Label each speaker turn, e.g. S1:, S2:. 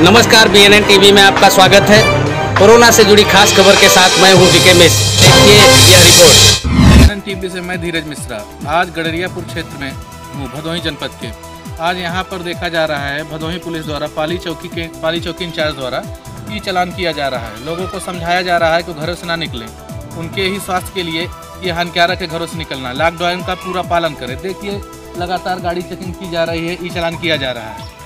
S1: नमस्कार BNN TV में आपका स्वागत है। कोरोना से जुड़ी खास खबर के साथ मैं हूँ विके मिश्र देखिए यह रिपोर्ट।
S2: बीएनएन टीवी से मैं धीरज मिश्रा। आज गडरियापुर क्षेत्र में हूँ, भदोही जनपद के। आज यहाँ पर देखा जा रहा है, भदोही पुलिस द्वारा पाली चौकी के, पाली चौकी इंचार्ज द्वारा ई चलान किया जा रहा है। लोगों को समझाया जा रहा है कि घरों से ना निकलें। उनके ही स्वास्थ्य के लिए ये हानिकारक है घरों से निकलना। लॉकडाउन का पूरा पालन करें। देखिए, लगातार गाड़ी चेकिंग की जा रही है, ई चलान किया जा रहा है।